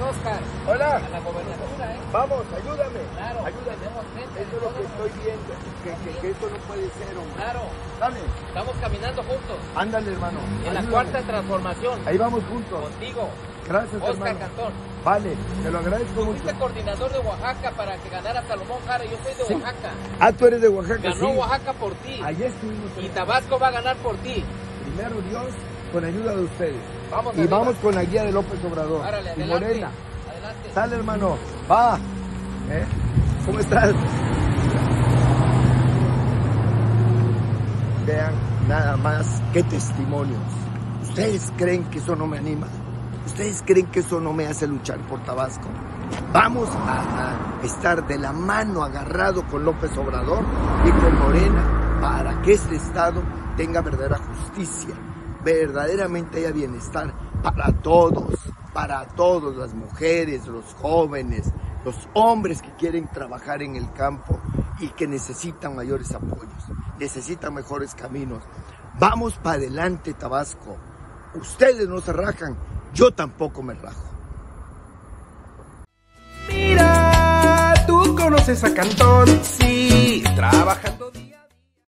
Oscar. Hola. A la gobernatura, ¿eh? Vamos, ayúdame. Claro, Ayúdame. de es lo que estoy viendo. Que, que, que esto no puede ser, hombre. Claro, Dale. estamos caminando juntos. Ándale, hermano. En la cuarta transformación. Ahí vamos juntos. Contigo, Gracias, Oscar hermano. Cantón. Vale, te lo agradezco mucho. fuiste coordinador de Oaxaca para que ganara Salomón Jara. Yo soy de Sí. Oaxaca. Ah, tú eres de Oaxaca, Ganó sí. Oaxaca por ti. Estuvimos. Y Tabasco va a ganar por ti. Primero Dios, con ayuda de ustedes. Vamos Y arriba. vamos con la guía de López Obrador. Y adelante. Morena. Adelante. Sale, hermano. Va. ¿Eh? ¿Cómo estás? Vean nada más qué testimonios. ¿Ustedes creen que eso no me anima? ¿Ustedes creen que eso no me hace luchar por Tabasco? Vamos a, a estar de la mano agarrado con López Obrador y con Morena para que este Estado tenga verdadera justicia, verdaderamente haya bienestar para todos, para todos, las mujeres, los jóvenes, los hombres que quieren trabajar en el campo y que necesitan mayores apoyos, necesitan mejores caminos. Vamos para adelante, Tabasco. Ustedes no se rajan, yo tampoco me rajo. Mira, tú conoces a Cantón, sí,